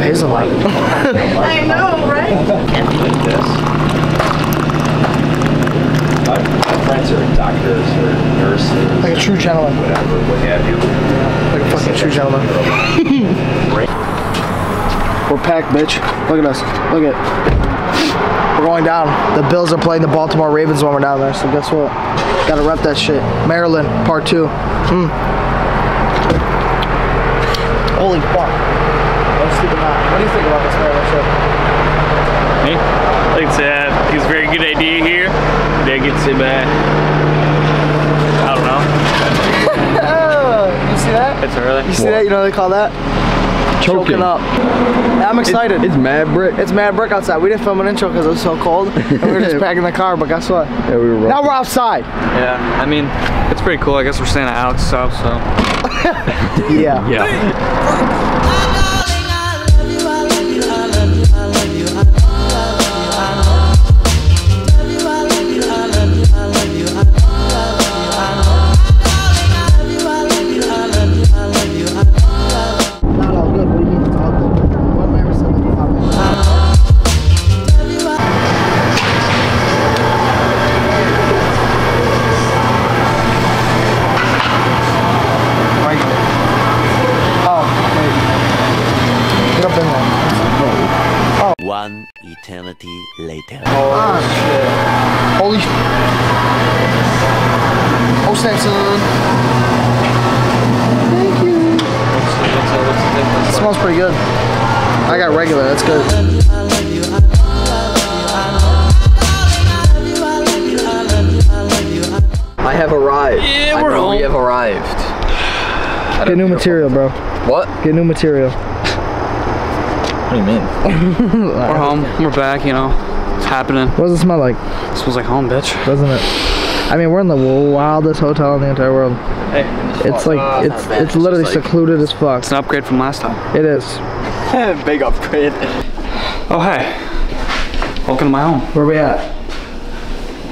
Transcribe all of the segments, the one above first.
of hazelnut. I know, right? Can't like this. My, my friends are doctors or nurses, like a true gentleman. whatever, what have you. Like a fucking true gentleman. We're packed, bitch. Look at us. Look at. We're going down. The Bills are playing the Baltimore Ravens when we're down there. So guess what? Gotta rep that shit. Maryland, part two. Mm. Holy fuck. Don't sleep on that. What do you think about this Maryland? Me? I think it's, uh, it's a very good idea here. They get some, uh, I don't know. Oh, you see that? It's early. You see that? You know what they call that? Choking up. I'm excited. It's mad brick. It's mad brick outside. We didn't film an intro because it was so cold. And we were just packing the car, but guess what? Yeah, we were Now we're outside. Yeah, I mean, it's pretty cool. I guess we're staying at Alex's house, so. Yeah. Yeah. Get new material, bro. What? Get new material. What do you mean? We're home. We're back, you know. It's happening. What does it smell like? smells like home, bitch. Doesn't it? I mean, we're in the wildest hotel in the entire world. Hey. It's like it's it's literally secluded as fuck. It's an upgrade from last time. It is. Big upgrade. Oh, hey. Welcome to my home, Where we at?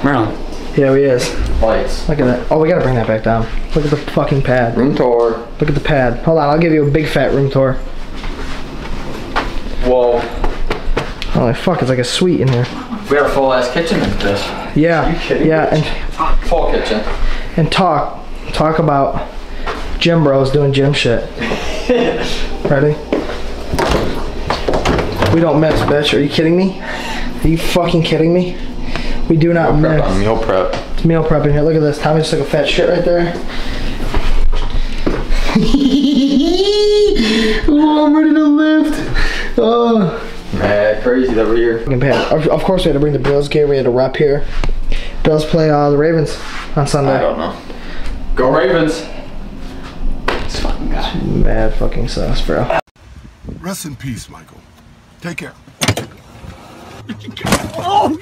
Maryland. Yeah, we is. Lights. Look at that. Oh, we gotta bring that back down. Look at the fucking pad. Room tour. Look at the pad. Hold on, I'll give you a big fat room tour. Whoa. Holy fuck, it's like a suite in here. We got a full ass kitchen in this. Yeah. you kidding Yeah, me? and Full kitchen. and talk talk about gym bros doing gym shit. Ready? We don't mess, bitch. Are you kidding me? Are you fucking kidding me? We do not Prep on miss. meal prep. It's meal prep in here. Look at this. Tommy just took a fat shit right there. oh, I'm ready to lift. Oh. Mad crazy over here. Of, of course, we had to bring the Bills gear. We had to rep here. Bills play uh, the Ravens on Sunday. I don't know. Go Ravens. This fucking guy. Mad fucking sauce, bro. Rest in peace, Michael. Take care. Oh,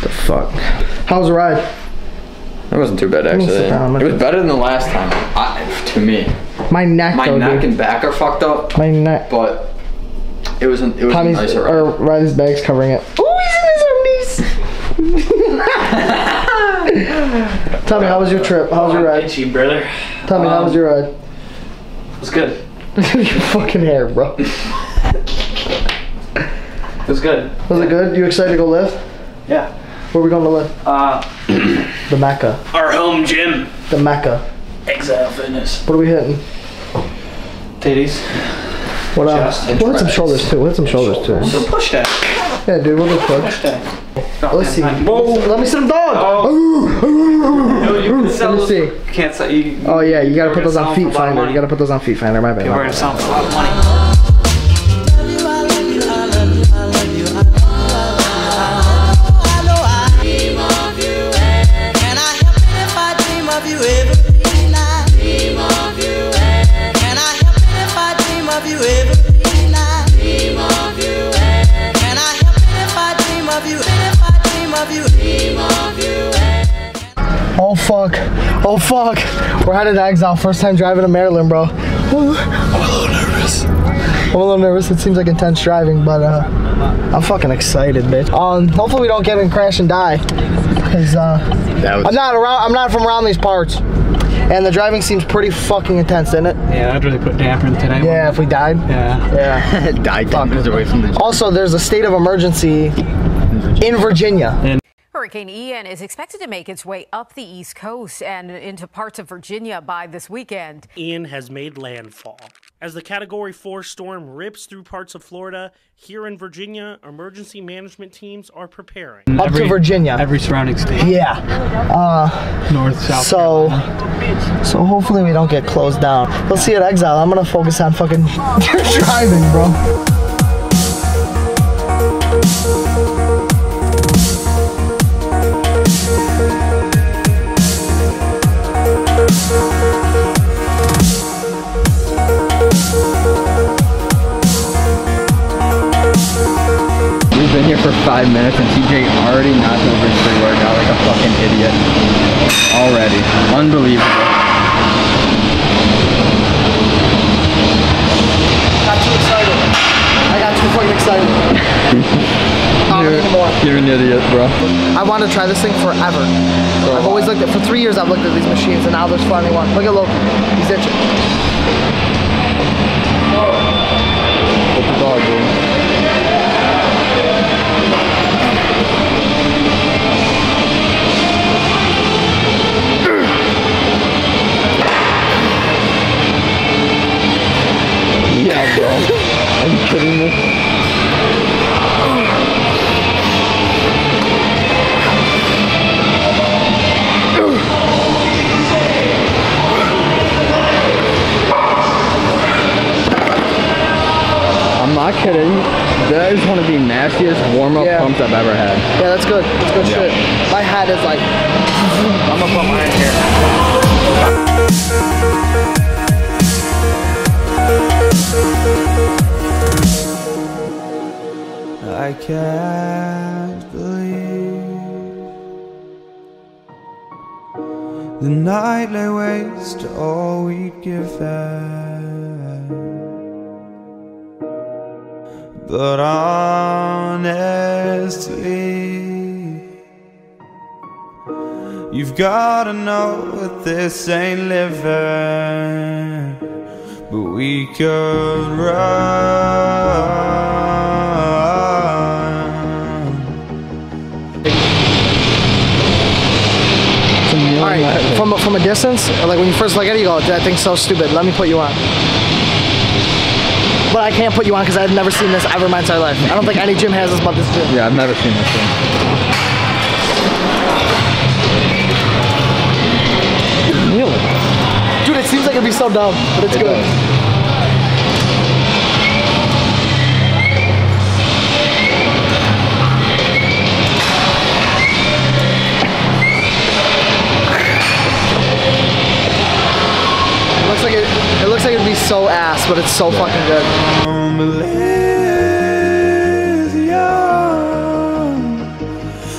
the fuck. How was the ride? It wasn't too bad actually. down, It was better than the last time. I, to me, My neck, my though, neck dude. and back are fucked up, My neck. but it was an, it was Tommy's a nicer or ride. Riley's bag's covering it. Oh, he's in his undies. Tommy, how was your trip? How was your ride? Itchy, brother. Tommy, how was um, your ride? It was good. your fucking hair, bro. It was good. Was it good? You excited to go live? Yeah. Where are we going to live? Uh, The Mecca. our home gym, The Mecca. Exile Fitness. What are we hitting? Titties. What else? and We'll hit some shoulders too. We'll hit some shoulders too. So push that. Yeah, dude, we'll do push. Push that. Let's see. Whoa. Let me see them dog. You can sell Let me see. Can't sell you. Oh yeah, you gotta put those on Feet a lot of Finder. You gotta put those on Feet Finder. My bad. We're gonna sell them for a lot of money. Oh fuck. We're headed to Exile. First time driving to Maryland, bro. I'm a little nervous. I'm a little nervous. It seems like intense driving, but uh, I'm fucking excited, bitch. Um, hopefully we don't get in crash and die, cause uh, I'm not around. I'm not from around these parts. And And the driving seems pretty fucking intense, didn't it? Yeah, I'd really put damper in today. Yeah, if we died. Yeah. Yeah. Died 10 minutes away from the. also, there's a state of emergency in Virginia. Hurricane Ian is expected to make its way up the East Coast and into parts of Virginia by this weekend. Ian has made landfall. As the Category 4 storm rips through parts of Florida, here in Virginia, emergency management teams are preparing. Up to Virginia. Every surrounding state. Yeah. Uh, North, South. so, so hopefully we don't get closed down. We'll see at Exile. I'm gonna focus on fucking driving, bro. Five minutes and TJ already knocked over his free workout like a fucking idiot. Already. Unbelievable. Got too excited. I got too fucking excited. You're, you're an idiot, bro. I want to try this thing forever. I've always looked at for three years. I've looked at these machines, and now there's finally one. Look at Loki. He's itching. What the dog, dude? Yeah, bro. Are you kidding me? I'm not kidding. That is one of the nastiest warm-up Yeah. pumps I've ever had. Yeah, that's good. That's good shit. My hat is like. I'm gonna put mine here. I can't believe the night lay waste to all we'd given. But honestly, you've gotta know that this ain't living. But we could run. Distance, like when you first look at it, you go, "That thing's so stupid." Let me put you on. But I can't put you on because I've never seen this ever in my entire life. I don't think any gym has this but this gym. Yeah, I've never seen this thing. Dude, it seems like it'd be so dumb, but it's It good. does. Looks like it'd be so ass, but it's so fucking good.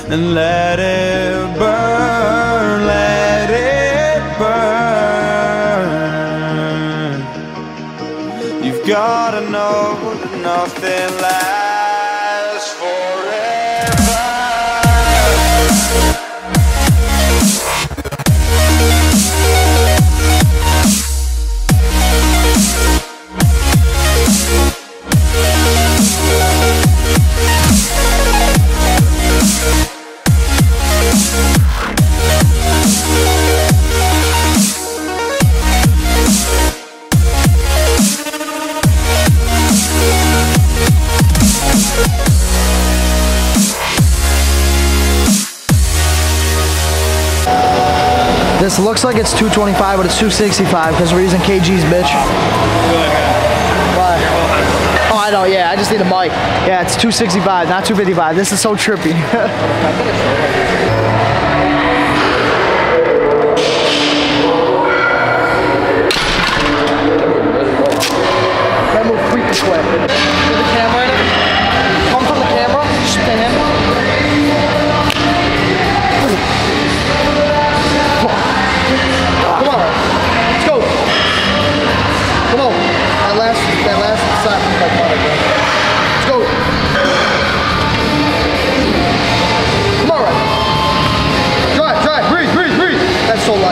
and let it it's 225, but it's 265 because we're using KG's bitch. Oh, I know. Yeah, I just need a mic. Yeah, it's 265, not 255. This is so trippy.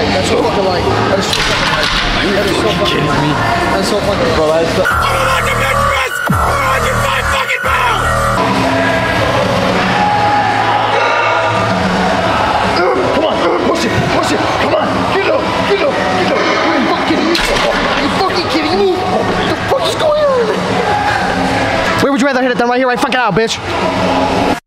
light. That's so fucking light. That is so fucking light. That is so fucking light. That's so fucking light. Bro, that's the. Come on, push it, push it. Come on, get up, get up, get up. Are you fucking kidding me? Are you fucking kidding me? What the fuck is going on? Where would you rather hit it than right here, right fucking out, bitch?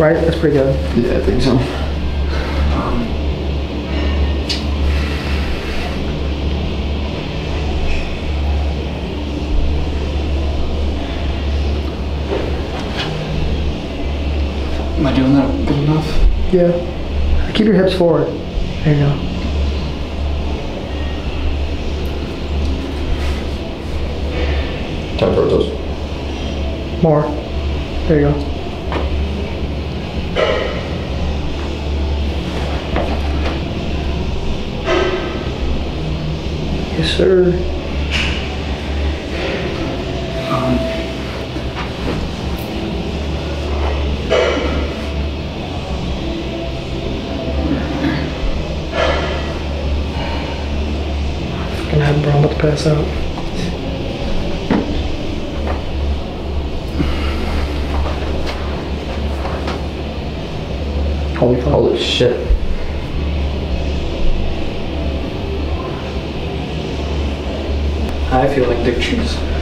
Right, that's pretty good. Yeah, I think so. Am I doing that good enough? Yeah. Keep your hips forward. There you go. Time for those. More. There you go. Yes, sir. Fucking head, bro. I'm about to pass out. Holy. Holy shit. I feel like dick cheese.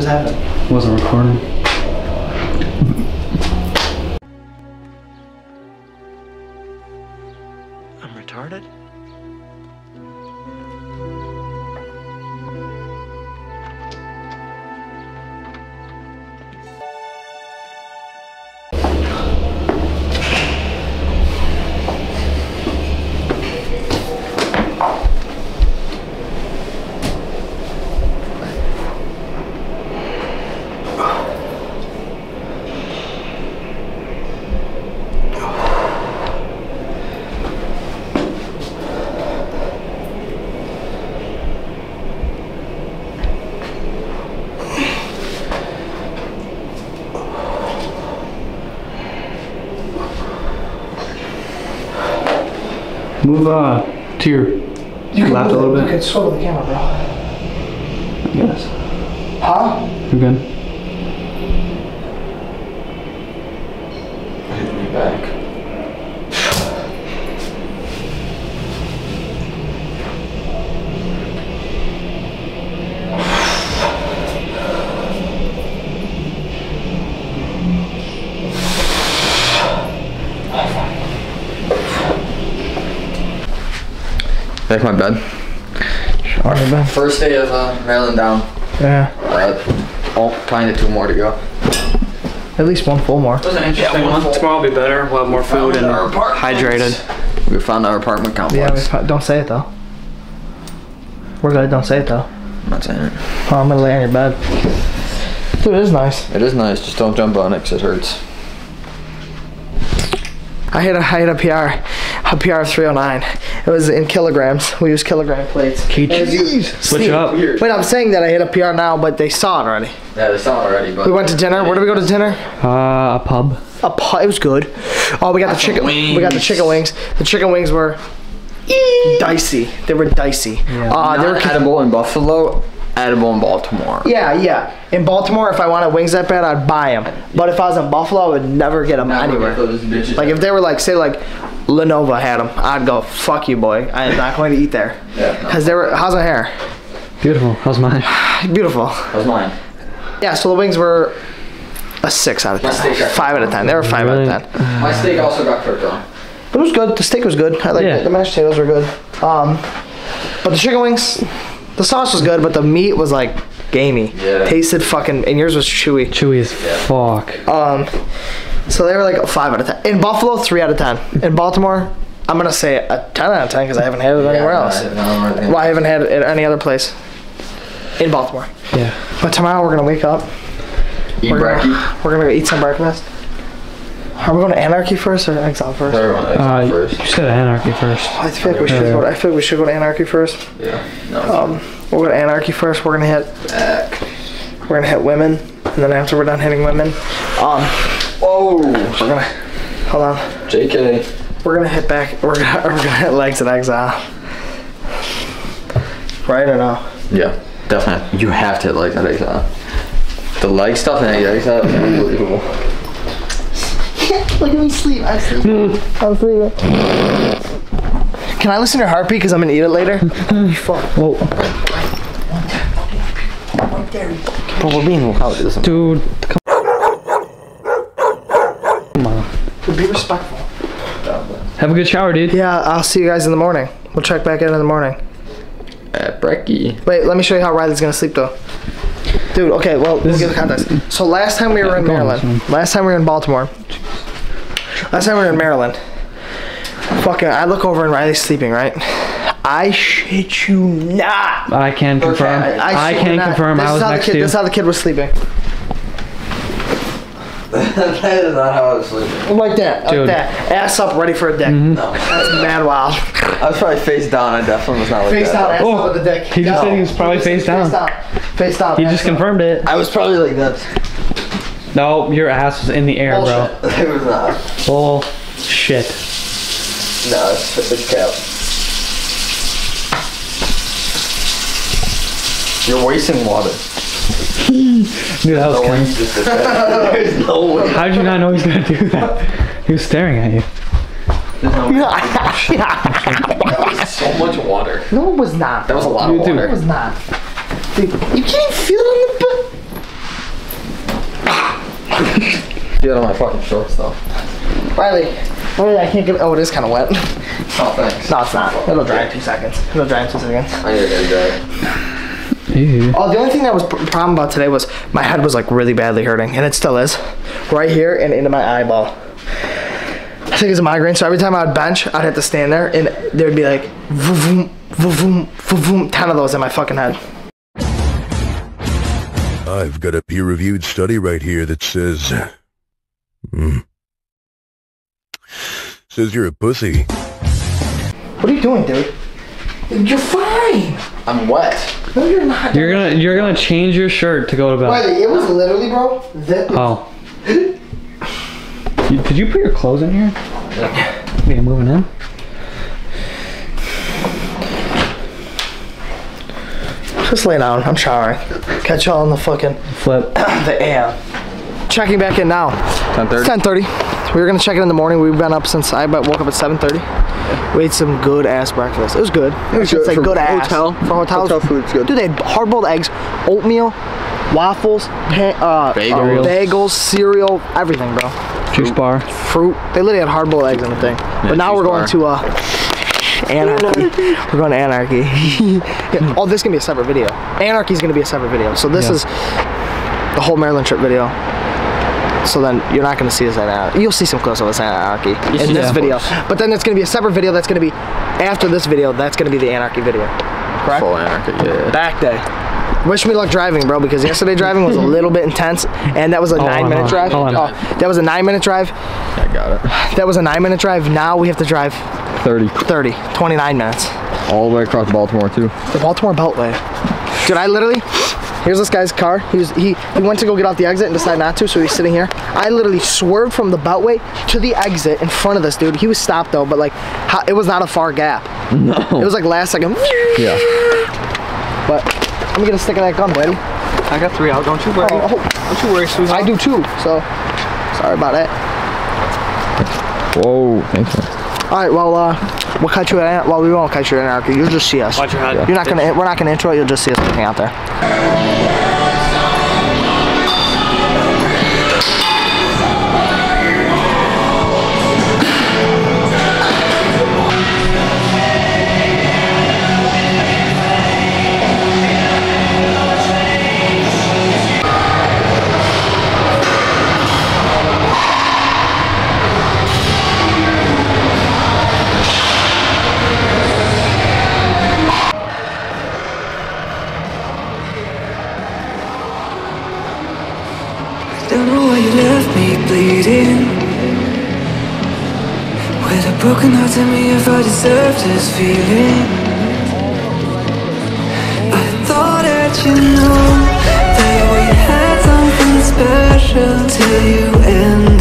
Just happened? Wasn't recording. Move uh to your you left a little bit. You can swivel the camera, bro. Yes. Huh? You're good. First day of uh, Maryland down. Yeah. Uh, oh, kind of two more to go. At least one full more. was an interesting one. Tomorrow will be better. We'll have more food and hydrated. We found our apartment Yeah, complex. we don't say it though. We're good. Don't say it though. I'm not saying it. Oh, I'm gonna lay on your bed. Dude, it is nice. It is nice. Just don't jump on it 'cause it hurts. I hit a I hit a PR, a PR of 309. It was in kilograms. We use kilogram plates. Switch it up. Wait, I'm saying that I hit a PR now, but they saw it already. Yeah, they saw it already, but We went to dinner. Where did we go to dinner? Uh, a pub. A pub. It was good. Oh, we got the some chicken. We got the wings. chicken wings. The chicken wings were dicey. They were dicey. Uh, they were not edible in Buffalo. Edible in Baltimore. Yeah, yeah. In Baltimore, if I wanted wings that bad, I'd buy them. But if I was in Buffalo, I would never get them Never anywhere. get those. Like if they were like, say like Lenovo had them, I'd go, fuck you, boy. I am not going to eat there. Yeah, no. Cause they were, how's my hair? Beautiful. How's mine? Beautiful. How's mine? Yeah, so the wings were a six out of My ten. steak got Five out of ten. They were five Really? out of ten. My steak also got cooked on. But it was good. The steak was good. I like Yeah. it. The mashed potatoes were good. Um, but the chicken wings, the sauce was good, but the meat was like gamey. Yeah. Tasted fucking, and yours was chewy. Chewy as fuck. Um, so they were like a five out of ten. In Buffalo, three out of ten. In Baltimore, I'm gonna say a ten out of ten because I haven't had it anywhere Yeah, else. no, I- Well, I haven't had it at any other place. In Baltimore. Yeah. But tomorrow we're gonna wake up. Eat We're gonna, we're gonna go eat some breakfast. Are we going to Anarchy first or Exile first? Everyone exit Uh, first. you said anarchy first. I feel like we should go. To, I feel like we should go to Anarchy first. Yeah. No. Um, we'll go to Anarchy first. We're gonna hit. We're gonna hit women, and then after we're done hitting women, um, oh. we're gonna hold on. JK. We're gonna hit back. We're gonna we're gonna hit legs at Exile. Right or no? Yeah, definitely. You have to hit like that exile. The leg stuff and exile is unbelievable. Look at me sleep. I sleep. I'm sleeping. Can I listen to your heartbeat? Because I'm gonna eat it later. Fuck. Whoa. But we're being loud. Dude. Come Come on. Be respectful. Have a good shower, dude. Yeah, I'll see you guys in the morning. We'll check back in in the morning. At Brekkie. Wait, let me show you how Riley's gonna sleep though. Dude, okay, well, we'll give the context. So last time we were in Maryland, last time we were in Baltimore, last time we were in Maryland, fucking, I look over and Riley's sleeping, right? I shit you not. I can confirm. I, shit you can not. confirm. This I was how the next kid, to you. This is how the kid was sleeping. that is not how I was sleeping. Like that, like that. Ass up, ready for a dick. Mm-hmm. No. That's mad wild. I was probably face down. I definitely was not like Face that. down, ass Oh, up with the dick. he just said he was probably He face just- down. Face down. He ass just up. confirmed it. I was probably like this. No, your ass was in the air, bro. It was not. Bull shit. No, it's, it's cap. You're wasting water. Dude, that was No way kind you just did that. There's no way. How did you not know he's gonna do that? He was staring at you. There's no way. so much water. No, it was not. That was a lot of You do. It was not. Dude, you can't even feel it on the butt. Get on my fucking shorts though. Riley. Riley, I can't get. Oh, it is kind of wet. Oh, thanks. No, it's not. It'll dry in two seconds. It'll dry in two seconds. I need to dry. Ew. Oh, the only thing that was pr- problem about today was my head was like really badly hurting, and it still is, right here and into my eyeball. I think it's a migraine, so every time I would bench, I'd have to stand there, and there'd be like, vroom, vroom, vroom, ten of those in my fucking head. I've got a peer-reviewed study right here that says... Hmm. Says you're a pussy. What are you doing, dude? You're fine. I'm wet. No, you're not. You're gonna you're gonna change your shirt to go to bed. Riley, it was literally, bro. That Oh. You- Did you put your clothes in here? Yeah, moving in. Just lay down. I'm showering. Catch y'all on the fucking Flip. the AM. Checking back in now. 10:30? 10:30. We were gonna check in in the morning. We've been up since I woke up at 7:30. We ate some good ass breakfast. It was good. It was just like For good ass hotel? for hotels. Hotel food's good. Dude, they had hard boiled eggs, oatmeal, waffles, uh, Bagels. uh, bagels, cereal, everything, bro. Juice bar. Fruit. They literally had hard boiled eggs in the thing. but now we're going bar. to uh, Anarchy. We're going to Anarchy. Yeah. Oh, this is gonna be a separate video. Anarchy's gonna be a separate video. So this Yeah. is the whole Maryland trip video. So then you're not gonna see us at Anarchy. You'll see some clips of us at Anarchy in see- this yeah, video. But then it's gonna be a separate video that's gonna be after this video. That's gonna be the Anarchy video. Correct. Full anarchy, yeah. Back day. Wish me luck driving, bro, because yesterday driving was a little bit intense, and that was a Hold on, nine minute drive. hold on. Oh, that was a nine minute drive. I got it. That was a nine minute drive. Now we have to drive 30. 30, 29 minutes. All the way across Baltimore, too. The Baltimore Beltway. Dude, I literally, here's this guy's car. He was he he went to go get off the exit and decided not to, so he's sitting here. I literally swerved from the Beltway to the exit in front of this dude. He was stopped though, but like, how, it was not a far gap. No. It was like last second. Yeah. But I'm gonna get a stick of that gun, buddy. I got three out. Don't you worry. Oh, oh. Don't you worry, Susan. I do too. So sorry about that. Whoa. Thanks, man. All right, well, uh, we'll catch you at well, we won't catch you at Anarchy. You'll just see us. Watch your head. You're not gonna. We're not gonna intro it. You'll just see us hang out there. Broken heart, tell me if I deserve this feeling. I thought that you knew that we had something special till you end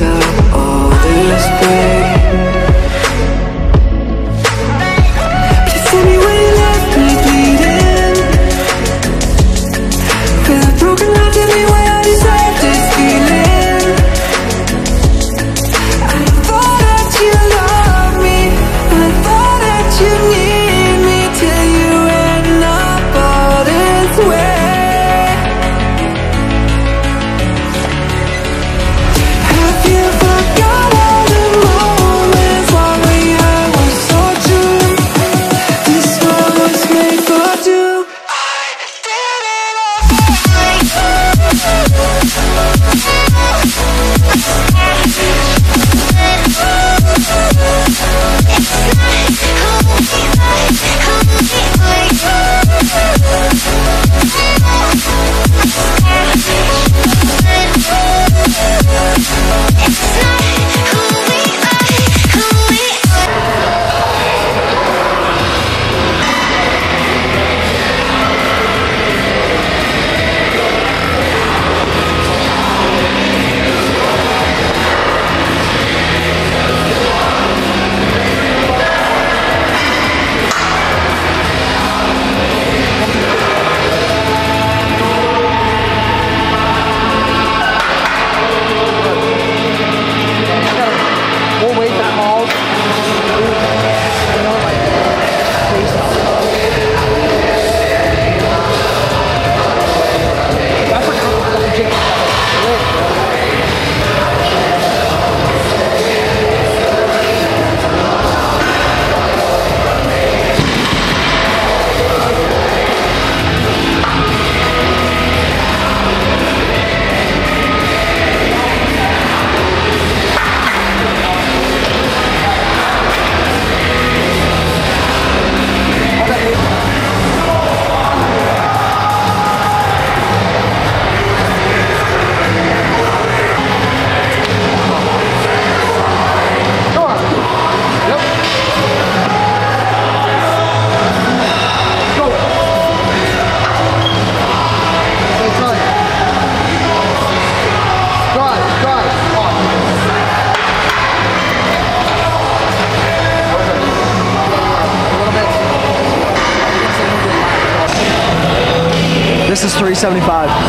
75.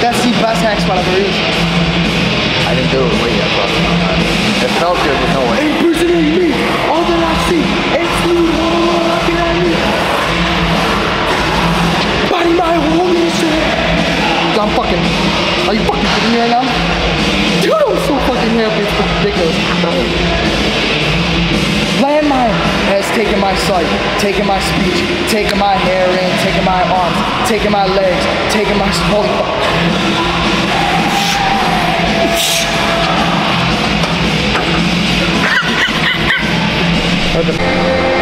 That's the best hack spot I've ever used. I didn't do it with yet, but it felt good with no way. Impersonating me, all that I see, it's you looking at me. Body my shit. I'm fucking, are you fucking kidding me right now? Dude, I'm so fucking happy, it's ridiculous. Taken my sight, taking my speech, taking my hair in, taking my arms, taking my legs, taking my holy fuck.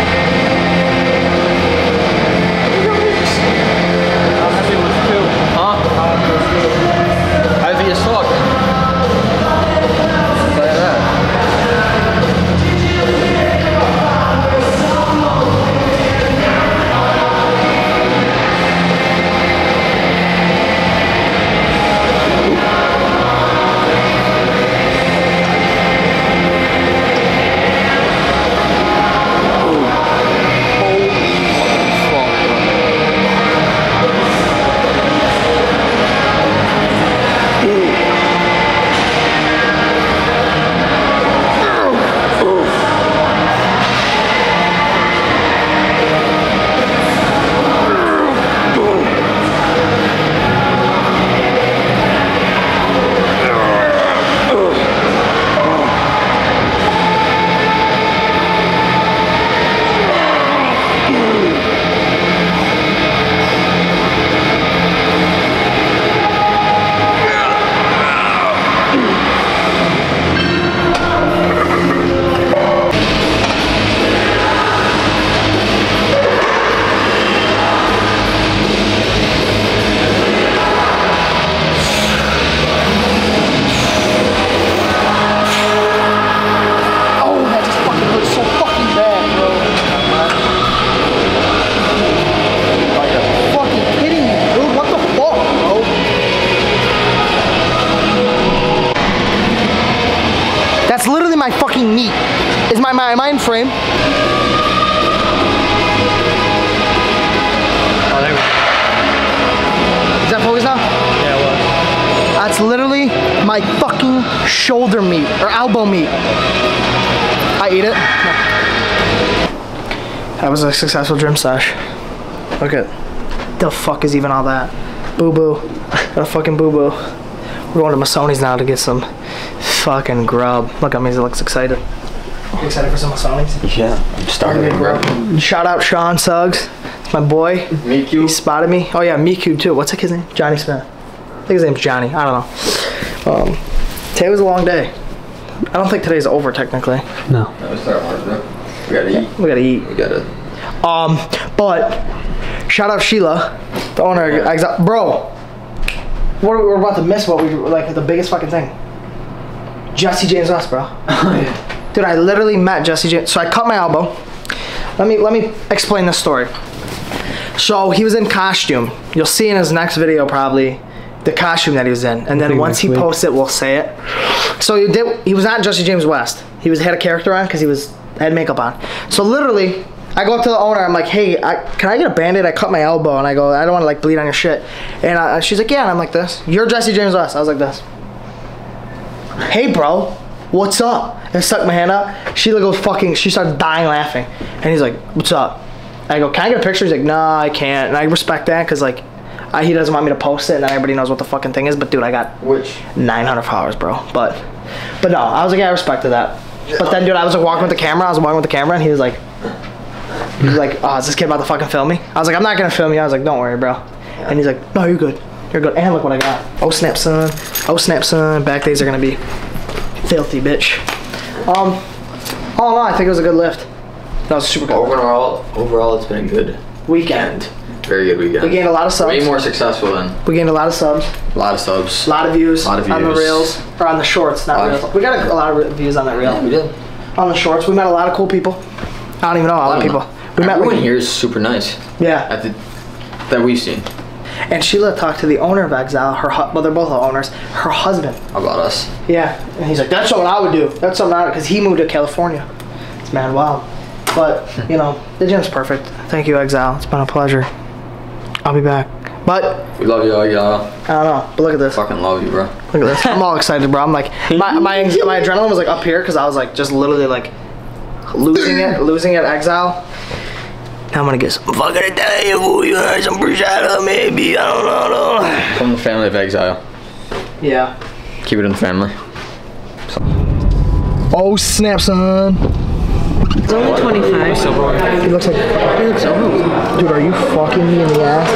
Fucking meat. Is my, my mind frame. Oh, there we go. Is that focused now? Yeah, it was. That's literally my fucking shoulder meat or elbow meat. I eat it. That was a successful gym sesh. Look at the fuck is even all that? Boo boo. Got a fucking boo boo. We're going to Masoni's now to get some fucking grub. Look at me, he looks excited. You excited for some Masoni's? Yeah, I'm starving, bro. Shout out Sean Suggs. It's my boy. Miku. He spotted me. Oh yeah, Miku too. What's like his name? Johnny Smith. I think his name's Johnny. I don't know. Um, today was a long day. I don't think today's over technically. No. No, it's not hard, bro. We gotta eat. We gotta eat. We gotta. Um, but shout out Sheila, the owner. of bro, what we're about to miss. What we like the biggest fucking thing. Jesse James West, bro. Oh, Dude, I literally met Jesse James. So I cut my elbow. Let me let me explain this story. So he was in costume. You'll see in his next video probably the costume that he was in. And then once he week. posts it, we'll say it. So he did. He was not Jesse James West. He was had a character on because he was had makeup on. So literally, I go up to the owner. I'm like, hey, I, can I get a bandit? I cut my elbow, and I go, I don't want to like bleed on your shit. And she's like, yeah. And I'm like this. You're Jesse James West. I was like this hey bro, what's up? And I stuck my hand up. She goes fucking, she started dying laughing. And he's like, what's up? And I go, can I get a picture? He's like, nah, I can't. And I respect that because like, I, he doesn't want me to post it and then everybody knows what the fucking thing is. But dude, I got Which? 900 followers, bro. But, but no, I was like, yeah, I respected that. But then dude, I was like walking with the camera. I was walking with the camera and he was like, he was like, oh, is this kid about to fucking film me? I was like, I'm not gonna film you. I was like, don't worry, bro. And he's like, no, you're good. Here go. And look what I got. Oh snap, son. Oh snap, son. Back days are gonna be filthy, bitch. Um, all in all, I think it was a good lift. That was super good. Overall, overall, it's been a good weekend. Very good weekend. We gained a lot of subs. Way more successful than. We gained a lot of subs. A lot of subs. A lot of views. A lot of views. On the reels or on the shorts, not reels. We got a, a, lot of views on that reel. Yeah, we did. On the shorts, we met a lot of cool people. I don't even know a lot of people. We Everyone met. Everyone here is super nice. Yeah. At the, that we've seen. And Sheila talked to the owner of Exile, her well, they're both the owners, her husband. About us. Yeah, and he's like, that's what I would do. That's something I because he moved to California. It's mad wild. But, hmm. you know, the gym's perfect. Thank you, Exile. It's been a pleasure. I'll be back. But we love you, y'all. I don't know, but look at this. Fucking love you, bro. Look at this. I'm all excited, bro. I'm like, my my, my adrenaline was like up here because I was like just literally like losing it, losing it, exile. Now I'm gonna get some fucking Italian food, you know, some bruschetta maybe, I don't know. No. From the family of exile. Yeah. Keep it in the family. So. Oh snap, son. It's only 25. He looks like, he looks old. Dude, are you fucking me in the ass?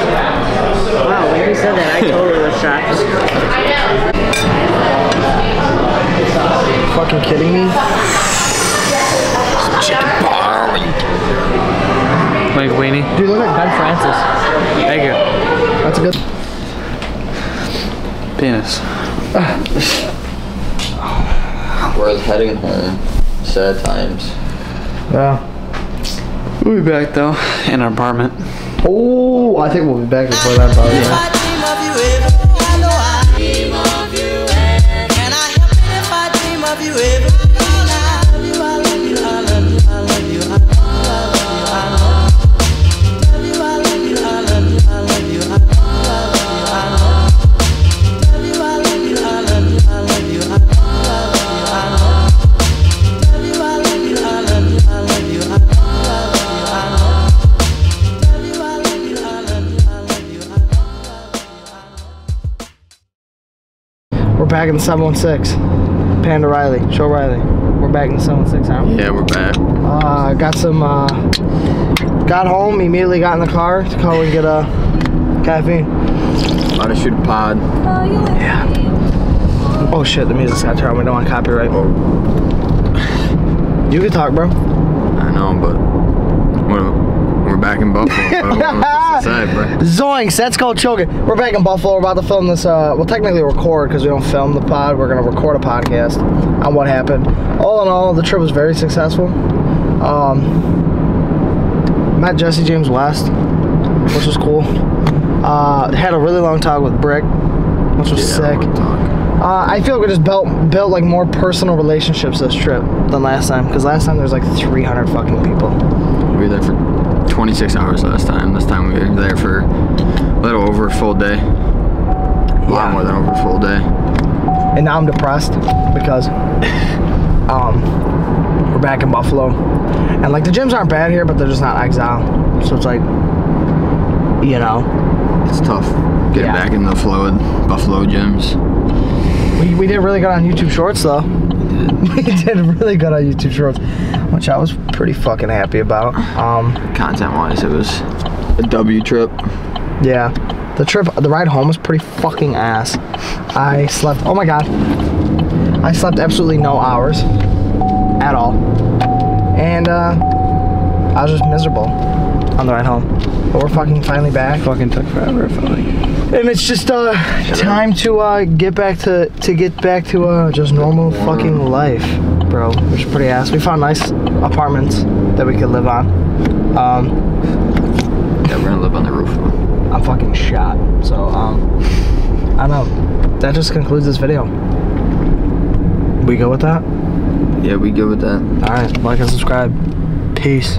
Wow, when you said that, I totally was shocked. Fucking kidding me? Dude, look at Ben Francis. Thank you. That's a good penis. We're heading home. Sad times. Yeah. We'll be back though in our apartment. Oh, I think we'll be back before that. Probably. Yeah. Back in the 716. Panda Riley. Show Riley. We're back in the 716, aren't we? Yeah, we're back. Uh, got some, uh, got home, immediately got in the car to go and get a caffeine. About to shoot a pod. Yeah. Oh shit, the music's got turned on. We don't want copyright. You can talk, bro. I know, but we're, we're back in Buffalo. What- what am I supposed to say, bro? Zoinks, that's called choking. We're back in Buffalo. We're about to film this. Uh, well, technically record because we don't film the pod. We're gonna record a podcast on what happened. All in all, the trip was very successful. Um, met Jesse James West, which was cool. Uh, had a really long talk with Brick, which was sick. Uh, I feel like we just built built like more personal relationships this trip than last time. Because last time there was like 300 fucking people. We were there for 26 hours last time. This time we were there for a little over a full day. A lot more than over a full day. and now I'm depressed because um we're back in Buffalo, and like the gyms aren't bad here, but they're just not exile. So it's like, you know, It's tough getting Yeah. back in the flow with Buffalo gyms. we, we did really good on YouTube Shorts though. We did really good on YouTube Shorts, which I was pretty fucking happy about. Um, Content wise, it was a W trip. yeah, the trip, the ride home was pretty fucking ass. I slept. Oh my god, I slept absolutely no hours at all, and uh, I was just miserable on the ride home. But we're fucking finally back. Fucking took forever, I felt like. And it's just uh time to uh get back to to get back to uh just normal fucking life, bro. Which is pretty ass. We found nice apartments that we could live on. Um Yeah, we're gonna live on the roof. I'm fucking shot. So um I don't know. That just concludes this video. We go with that? Yeah, we good with that. Alright, like and subscribe. Peace.